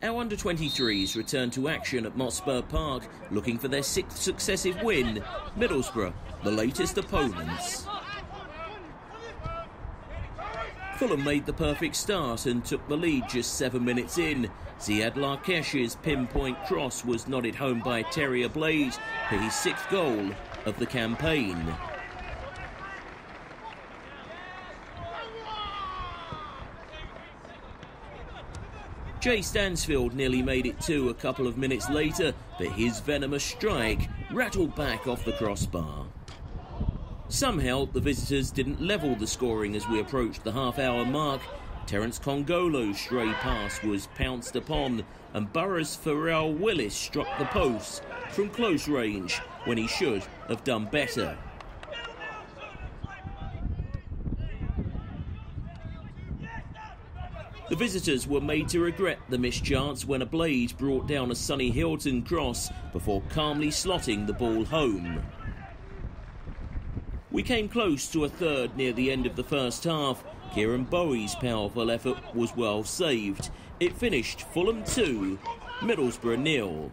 Our under 23s return to action at Motspur Park, looking for their sixth successive win. Middlesbrough, the latest opponents. Fulham made the perfect start and took the lead just seven minutes in. Ziyad Larkeche's pinpoint cross was nodded home by Terry Ablade for his sixth goal of the campaign. Jay Stansfield nearly made it two a couple of minutes later, but his venomous strike rattled back off the crossbar. Somehow, the visitors didn't level the scoring as we approached the half hour mark. Terence Kongolo's stray pass was pounced upon, and Boro's Pharrell Willis struck the post from close range when he should have done better. The visitors were made to regret the missed chance when Ablade brought down a Sonny Hilton cross before calmly slotting the ball home. We came close to a third near the end of the first half. Kieron Bowie's powerful effort was well saved. It finished Fulham 2, Middlesbrough nil.